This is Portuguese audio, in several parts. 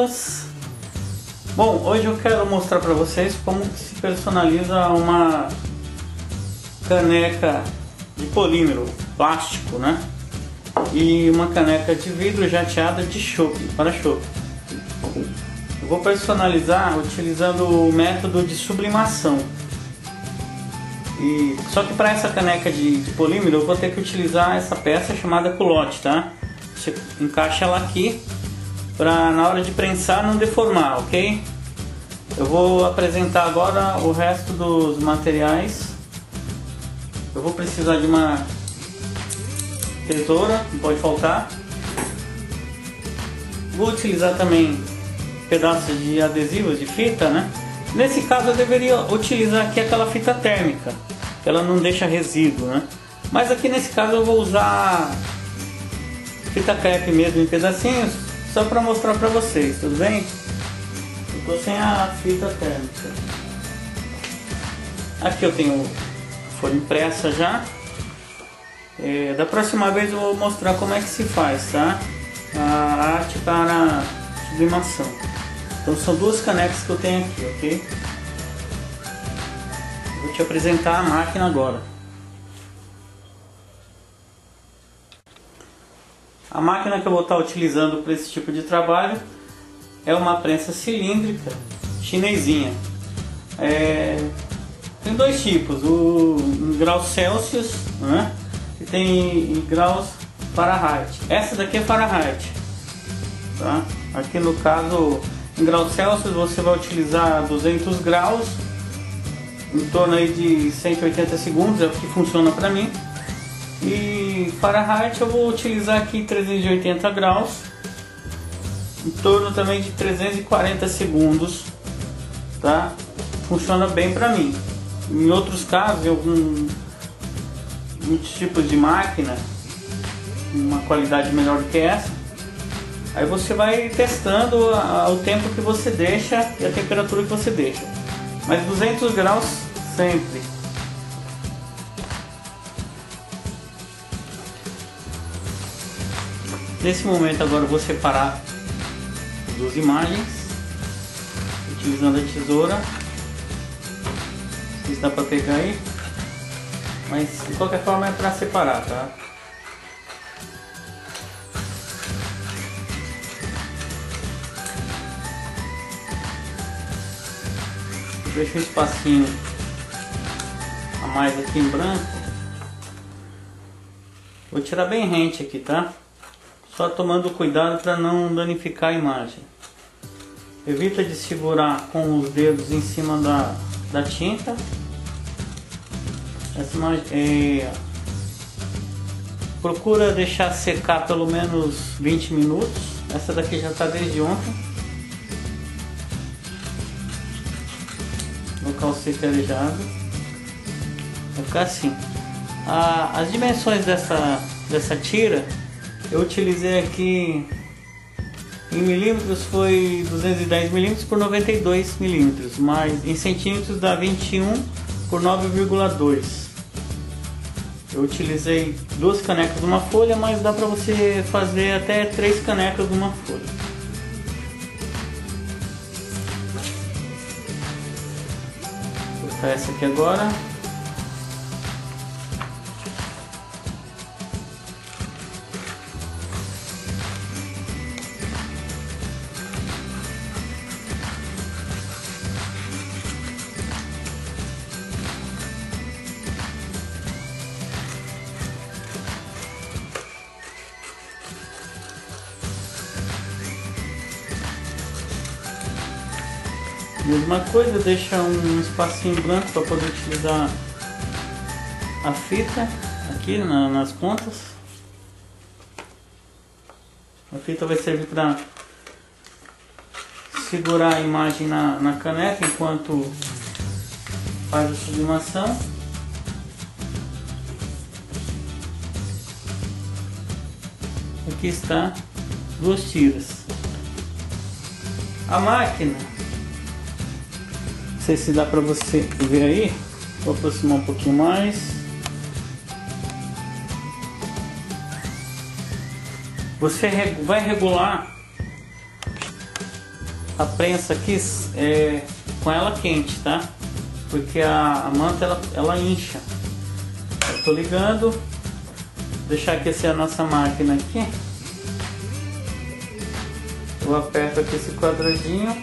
polímeros. Bom, hoje eu quero mostrar para vocês como se personaliza uma caneca de polímero plástico, né? E uma caneca de vidro jateada de chope, para chope. Eu vou personalizar utilizando o método de sublimação. E, só que para essa caneca de, de, polímero eu vou ter que utilizar essa peça chamada culotte, tá? Você encaixa ela aqui para na hora de prensar não deformar, ok? Eu vou apresentar agora o resto dos materiais. Eu vou precisar de uma tesoura, não pode faltar. Vou utilizar também pedaços de adesivos de fita, né? Nesse caso eu deveria utilizar aqui aquela fita térmica, que ela não deixa resíduo, né? Mas aqui nesse caso eu vou usar fita crepe mesmo em pedacinhos só para mostrar para vocês, tudo bem? Eu tô sem a fita térmica. Aqui eu tenho folha impressa já. É, da próxima vez eu vou mostrar como é que se faz, tá? A arte para sublimação. Então são duas canecas que eu tenho aqui, ok? Vou te apresentar a máquina agora. A máquina que eu vou estar utilizando para esse tipo de trabalho é uma prensa cilíndrica chinesinha. É, tem dois tipos, o em graus Celsius né, e tem em graus Fahrenheit. Essa daqui é Fahrenheit. Tá? Aqui no caso, em graus Celsius você vai utilizar 200 graus, em torno aí de 180 segundos, é o que funciona para mim. E Fahrenheit eu vou utilizar aqui 380 graus, em torno também de 340 segundos, tá? Funciona bem para mim. Em outros casos, em algum, muitos tipos de máquina, uma qualidade melhor do que essa, aí você vai testando a, a, o tempo que você deixa e a temperatura que você deixa. Mas 200 graus sempre. Nesse momento agora eu vou separar duas imagens utilizando a tesoura. Não sei se dá para pegar aí, mas de qualquer forma é para separar, tá? Deixa um espacinho a mais aqui em branco. Vou tirar bem rente aqui, tá? Só tomando cuidado para não danificar a imagem. Evita de segurar com os dedos em cima da, da tinta. Essa imagem, é, procura deixar secar pelo menos 20 minutos. Essa daqui já está desde ontem. Local seco arejado. Vai ficar assim. Ah, as dimensões dessa, dessa tira eu utilizei aqui em milímetros foi 210 milímetros por 92 milímetros, mas em centímetros dá 21 por 9,2. Eu utilizei duas canecas numa folha, mas dá para você fazer até três canecas numa folha. Vou essa aqui agora. Mesma coisa, deixa um espacinho branco para poder utilizar a fita aqui na, nas pontas. A fita vai servir para segurar a imagem na, na caneca enquanto faz a sublimação. Aqui está duas tiras. A máquina sei se dá para você ver aí. Vou aproximar um pouquinho mais. Você vai regular a prensa aqui é, com ela quente, tá? Porque a, a manta ela, ela incha. Eu tô ligando, Vou deixar aquecer a nossa máquina aqui. Eu aperto aqui esse quadradinho,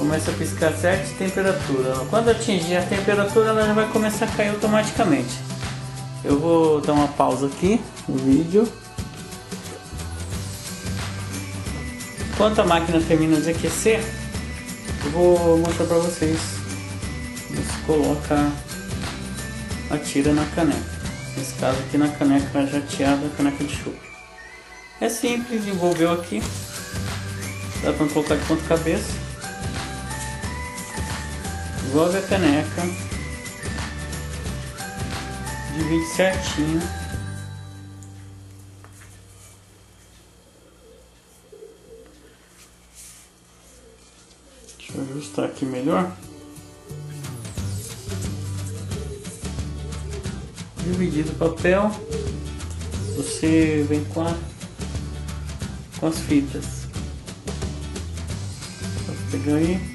começa a piscar certa temperatura. Quando atingir a temperatura, ela já vai começar a cair automaticamente. Eu vou dar uma pausa aqui no vídeo. Enquanto a máquina termina de aquecer, eu vou mostrar para vocês como se coloca a tira na caneca. Nesse caso aqui na caneca jateada, caneca de chuva. É simples, envolveu aqui. Dá para colocar de ponta cabeça. Envolve a caneca. Divide certinho. Deixa eu ajustar aqui melhor. Dividido o papel. Você vem com, a, com as fitas pegar aí.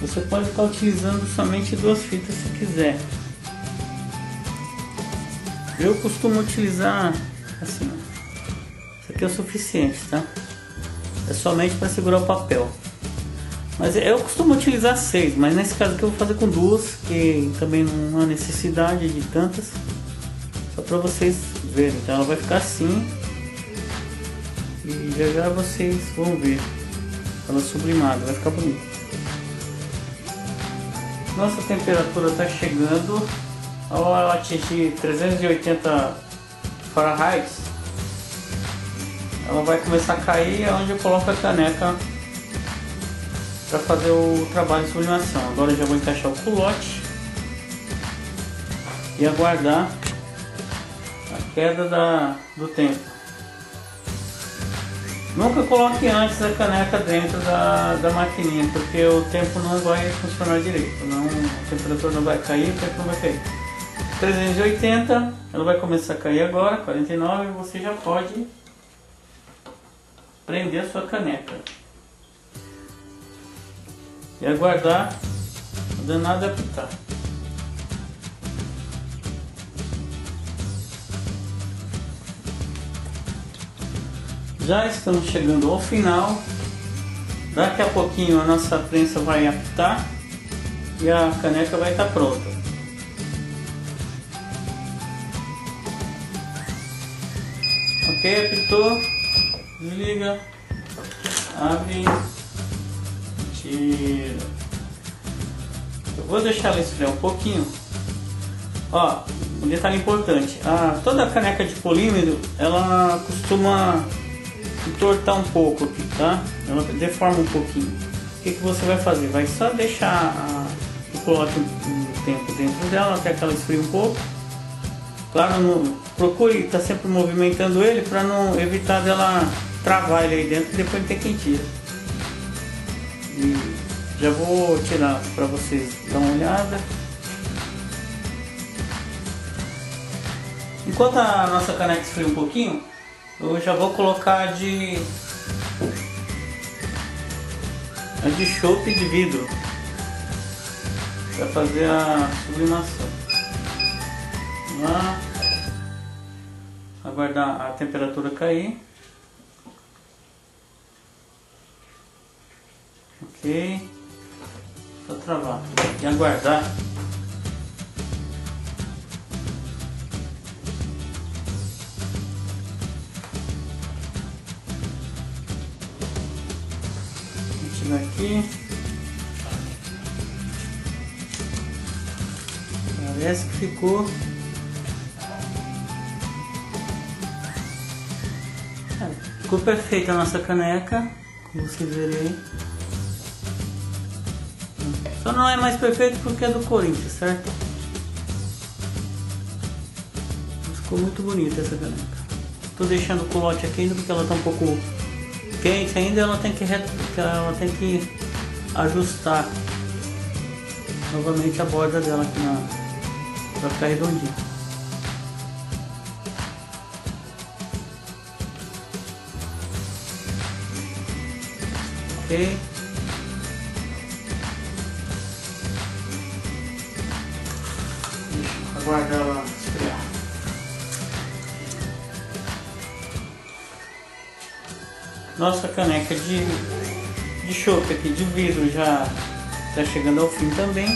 Você pode estar utilizando somente duas fitas se quiser. Eu costumo utilizar assim. Isso aqui é o suficiente, tá? É somente para segurar o papel. Mas eu costumo utilizar seis, mas nesse caso aqui eu vou fazer com duas, que também não há necessidade de tantas. Só para vocês verem. Então ela vai ficar assim e já já vocês vão ver ela sublimada, vai ficar bonito. Nossa temperatura está chegando ao atingir 380 Fahrenheit ela vai começar a cair é onde eu coloco a caneca para fazer o trabalho de sublimação. Agora eu já vou encaixar o culote e aguardar a queda da, do tempo. Nunca coloque antes a caneca dentro da, da maquininha, porque o tempo não vai funcionar direito. Não, a temperatura não vai cair, o tempo não vai cair. 380, ela vai começar a cair agora, 49, você já pode prender a sua caneca. E aguardar o danado apitar. Já estamos chegando ao final. Daqui a pouquinho a nossa prensa vai apitar e a caneca vai estar pronta. Ok, apitou, desliga, abre, tira. Eu vou deixar ela esfriar um pouquinho. Ó, um detalhe importante, a, toda a caneca de polímero ela costuma entortar um pouco aqui, tá? Ela deforma um pouquinho. O que, que você vai fazer? Vai só deixar a, o coloque um, tempo dentro dela até que ela esfrie um pouco. Claro, no, procure estar tá sempre movimentando ele para não evitar dela travar ele aí dentro e depois ter quem tira. E já vou tirar para vocês dar uma olhada. Enquanto a nossa caneca esfria um pouquinho, eu já vou colocar de de chope de vidro para fazer a sublimação. Lá, aguardar a temperatura cair. Ok, só travar e aguardar. Aqui. Parece que ficou. ficou perfeita a nossa caneca, como vocês verem. Só não é mais perfeito porque é do Corinthians, certo? Ficou muito bonita essa caneca. Estou deixando o colote aqui ainda porque ela está um pouco quente ainda ela tem que ela tem que ajustar novamente a borda dela aqui na para ficar redondinha. ok? Aguardar ela Nossa caneca de, de chope aqui de vidro já está chegando ao fim também.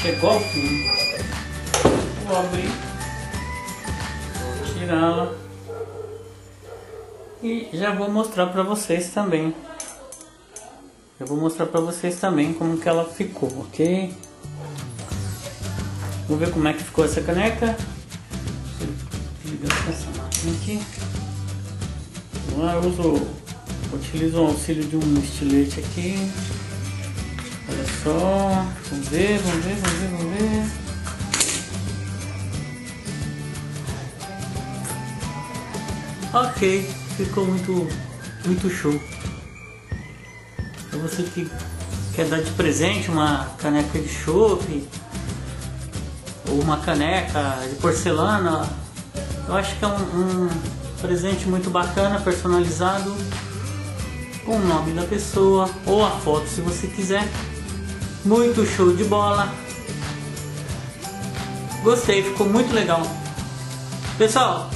Chegou ao fim. Vou abrir, tirá-la e já vou mostrar para vocês também. Eu vou mostrar para vocês também como que ela ficou, ok? Vamos ver como é que ficou essa caneca. essa máquina aqui. Eu uso, utilizo o auxílio de um estilete aqui. Olha só, vamos ver, vamos ver, vamos ver, vamos ver. Ok, ficou muito, muito show. Para você que quer dar de presente uma caneca de chope ou uma caneca de porcelana, eu acho que é um, um presente muito bacana, personalizado, com o nome da pessoa ou a foto se você quiser. Muito show de bola. Gostei, ficou muito legal. Pessoal,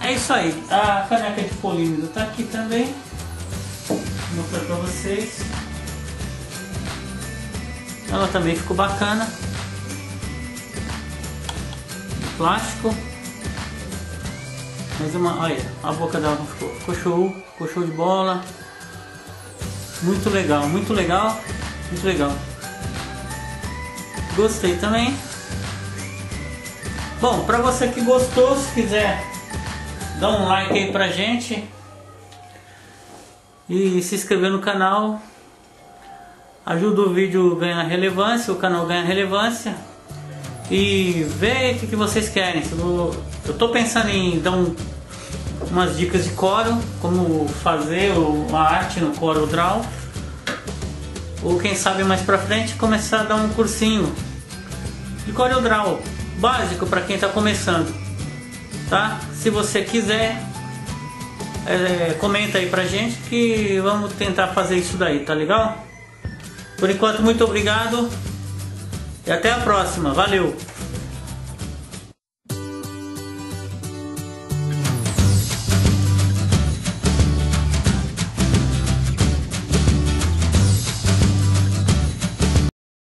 é isso aí. A caneca de polímero tá aqui também. Vou mostrar pra vocês. Ela também ficou bacana. Plástico. Mais uma, olha, a boca dela ficou, ficou show, ficou show de bola. Muito legal, muito legal, muito legal. Gostei também. Bom, para você que gostou, se quiser dar um like aí pra gente e se inscrever no canal. Ajuda o vídeo a ganhar relevância, o canal ganha relevância. E vê o que, que vocês querem. Eu tô pensando em dar um, umas dicas de coro, como fazer uma arte no Coro Draw. Ou quem sabe mais pra frente começar a dar um cursinho de CorelDRAW básico para quem está começando, tá? Se você quiser, é, comenta aí pra gente que vamos tentar fazer isso daí, tá legal? Por enquanto, muito obrigado e até a próxima. Valeu!